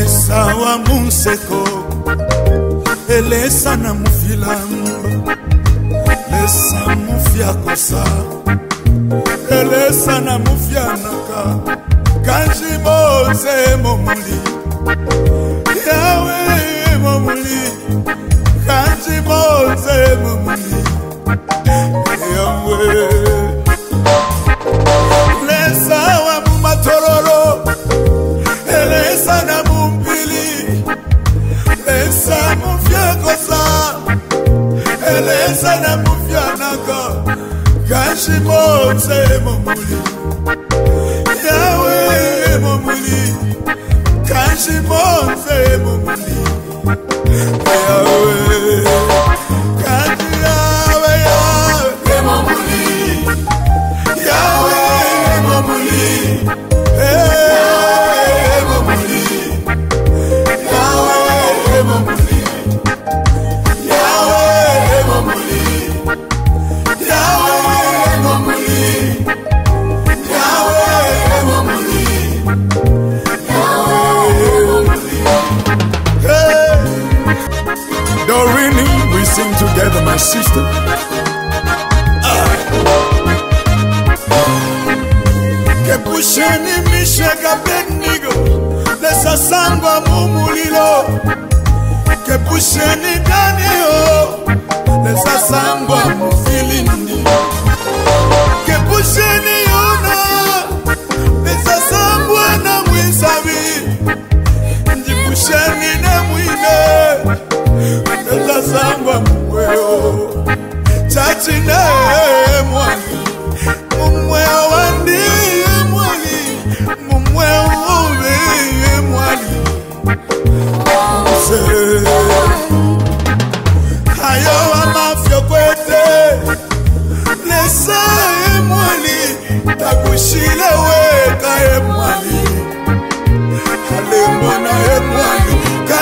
esawa monseko elesa na mofilango lesa mofia kosa elesa na mofianaka kanji mose momoli. Yawe momoli. Kanji mose momoli. Moze momuli yawe momuli kanji moze momuli yawe sing together, my sister. kepusheni misheka benigo lesasangwa mumulilo kepusheni danio lesasangwa mufilindi kepusheni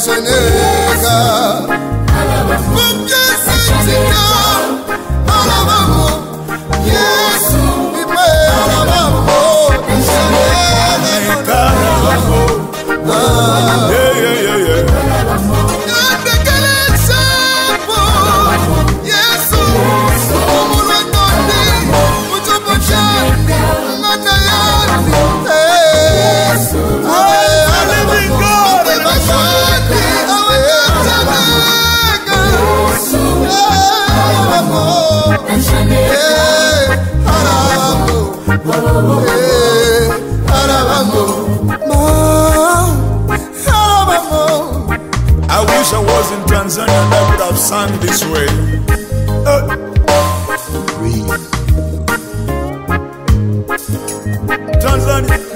dasheneka I wish I was in Tanzania and I would have sung this way. Uh. Tanzania.